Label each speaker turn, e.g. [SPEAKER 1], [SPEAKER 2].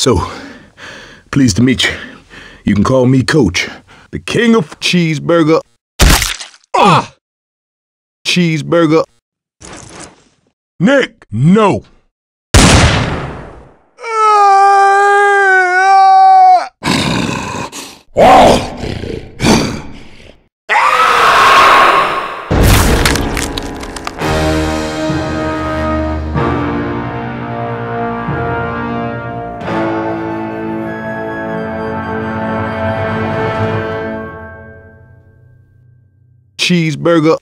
[SPEAKER 1] So, pleased to meet you. You can call me Coach, the king of cheeseburger. Ah! Cheeseburger. Nick, no. Cheeseburger.